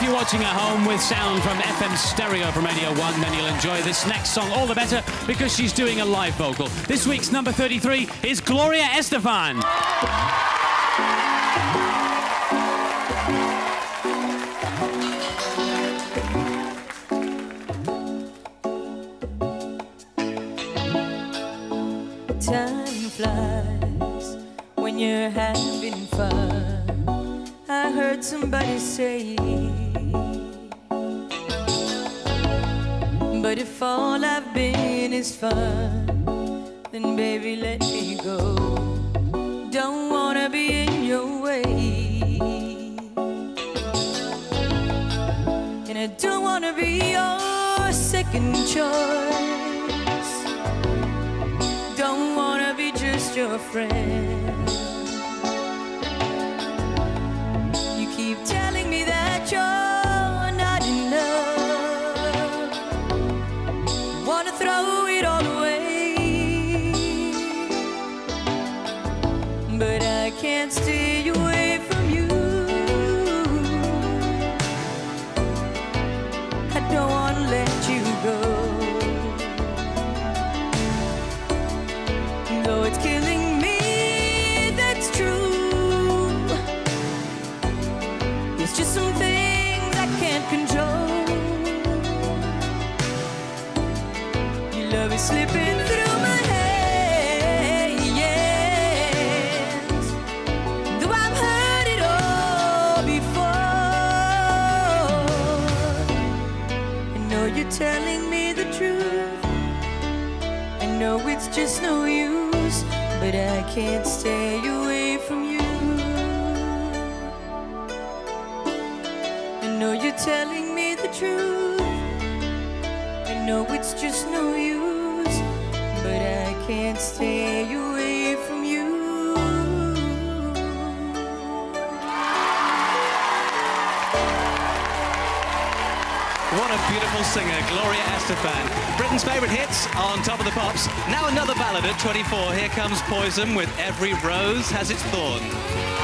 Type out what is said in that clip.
if you're watching at home with sound from FM stereo from Radio 1, then you'll enjoy this next song all the better because she's doing a live vocal. This week's number 33 is Gloria Estefan. Time flies when you're having fun. I heard somebody say, but if all I've been is fun, then baby let me go. Don't wanna be in your way, and I don't wanna be your second choice throw it all away, but I can't stay slipping through my hands. Though I've heard it all before. I know you're telling me the truth. I know it's just no use, but I can't stay away from you. I know you're telling me the truth. I know it's just no use, but I can't stay away from you. What a beautiful singer, Gloria Estefan. Britain's favourite hits on Top of the Pops. Now another ballad at 24. Here comes Poison with Every Rose Has Its Thorn.